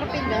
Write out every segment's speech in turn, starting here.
ntar pindah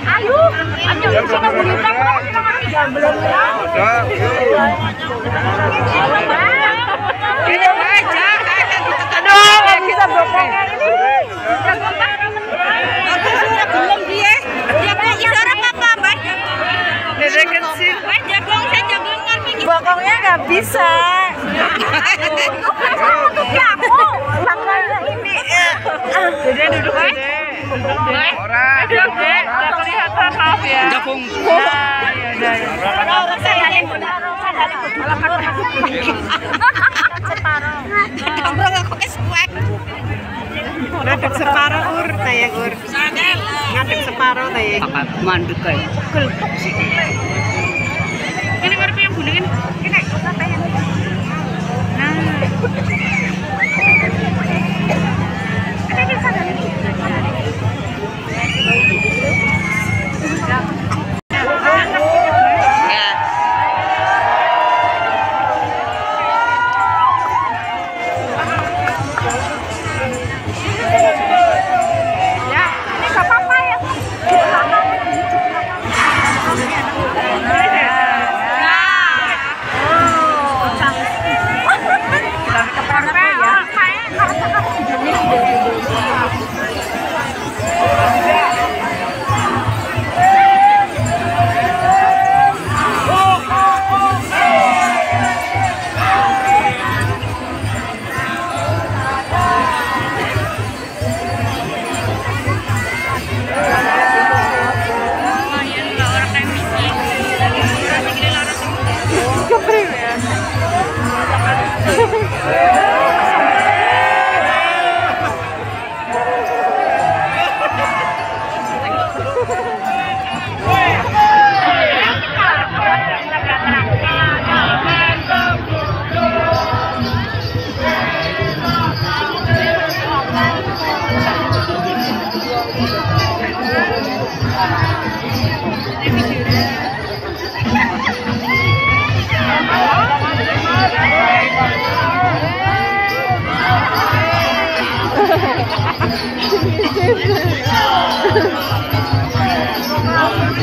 Ayo, ayo kita berita kita belum ya. Kita baca. Aduh, nggak bisa bokongan Separuh ur, taya ur. Ngadep separuh taya. Pakat mandek kayak. Yeah.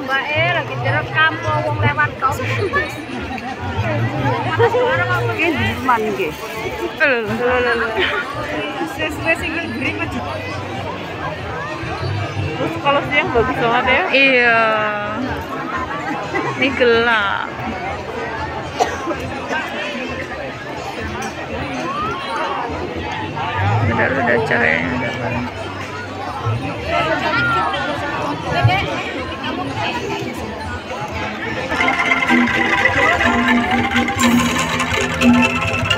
mbak E lagi jeruk kampung wong lewat kau e. ini terus kalau siang bagus banget ya? Iya. Ini gelap. Benar-benar cahayanya cahayanya udah